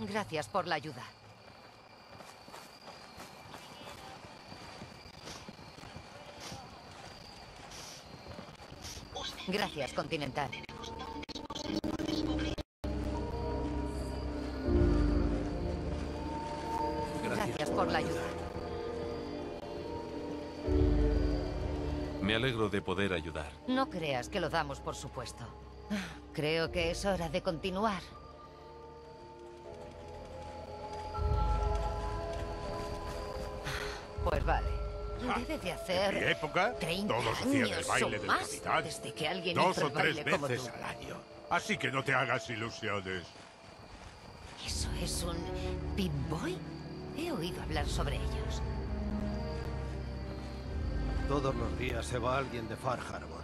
Gracias por la ayuda. Gracias, Continental. Gracias por la ayuda. Me alegro de poder ayudar. No creas que lo damos por supuesto. Creo que es hora de continuar. Vale. Debe de hacer En mi época, 30 todos hacían el años baile o de más Navidad desde que alguien dos o tres veces tú. al año. Así que no te hagas ilusiones. ¿Eso es un Pip-Boy? He oído hablar sobre ellos. Todos los días se va alguien de Far Harbor.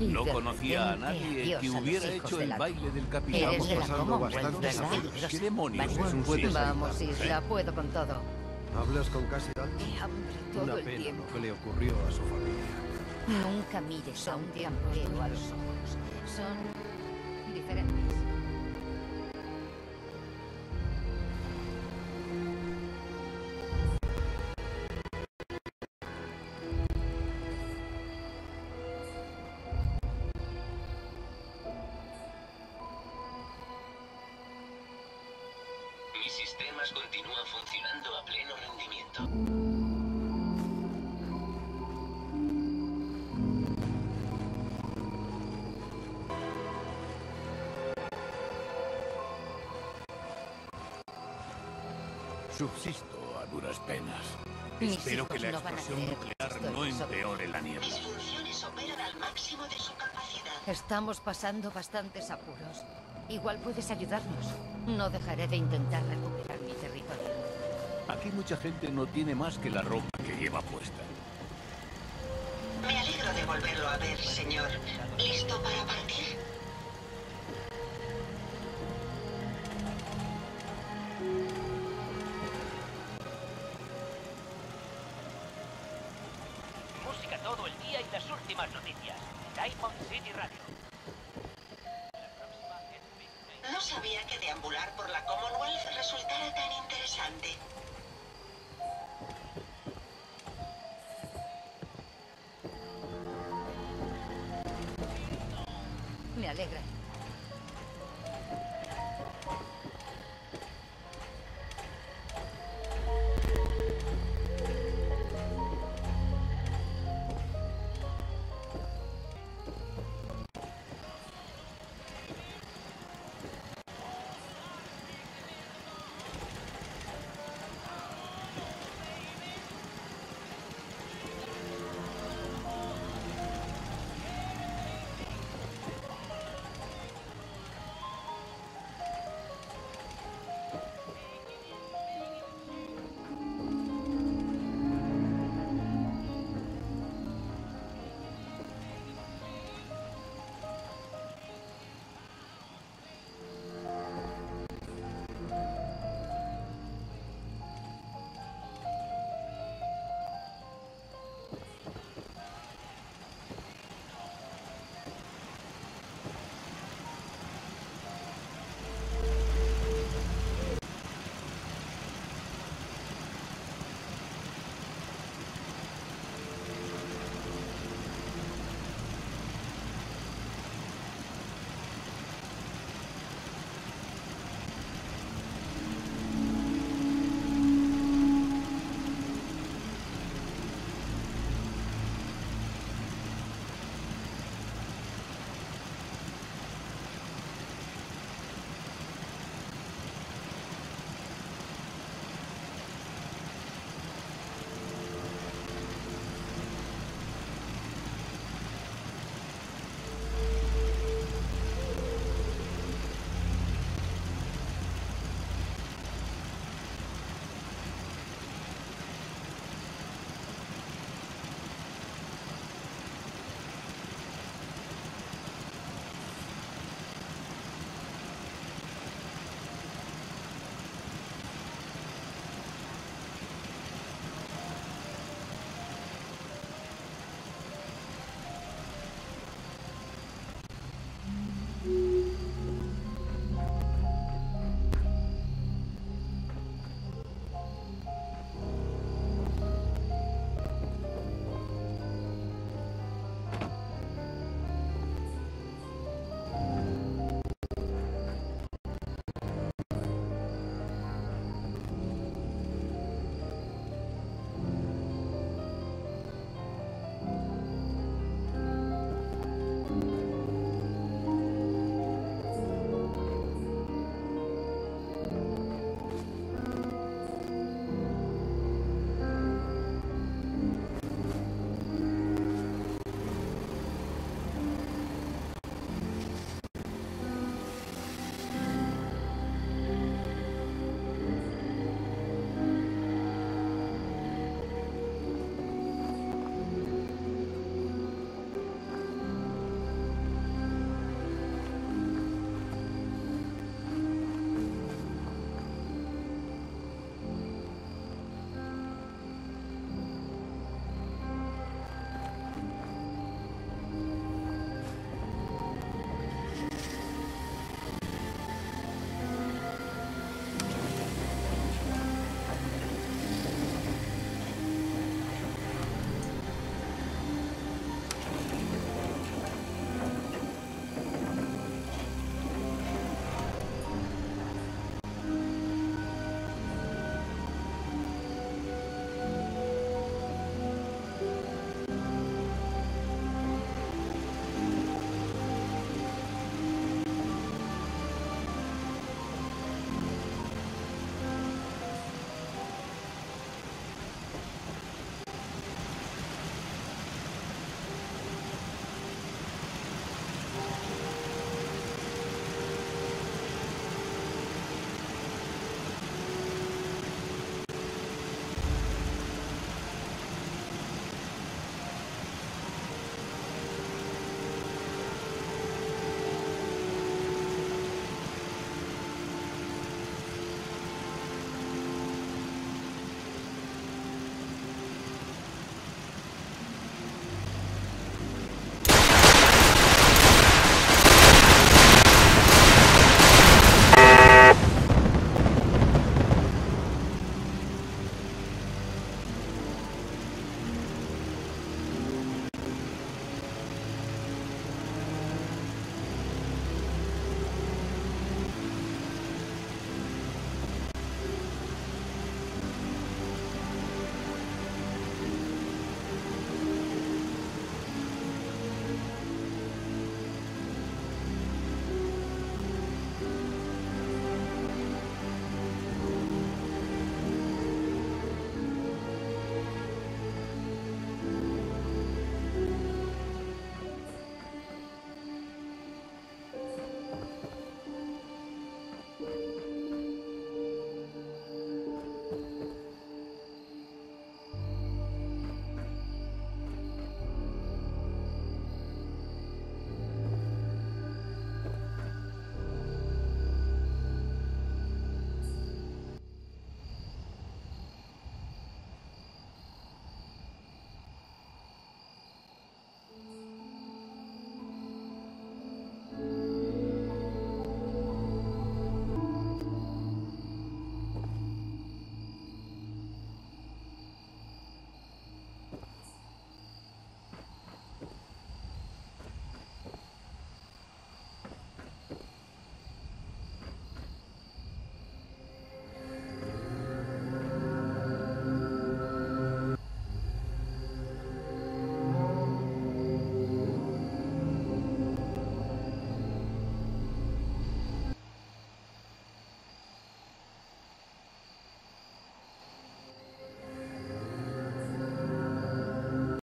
Y No conocía a nadie que hubiera hecho el baile del capitán. Estamos pasando bastantes apuros. ¿Qué demonios es un? Vamos, Isla, puedo con todo. ¿Hablas con? Qué hambre todo Una el pena tiempo. lo que le ocurrió a su familia. Nunca mires a un tiampero a los ojos. Son diferentes. Continúan funcionando a pleno rendimiento. Subsisto a duras penas. Mis Espero que la no explosión nuclear no empeore la niebla. Mis funciones operan al máximo de su capacidad. Estamos pasando bastantes apuros. Igual puedes ayudarnos. No dejaré de intentar recuperar mi territorio. Aquí mucha gente no tiene más que la ropa que lleva puesta. Me alegro de volverlo a ver, señor. ¿Listo para partir? Música todo el día y las últimas noticias. Diamond Sunday.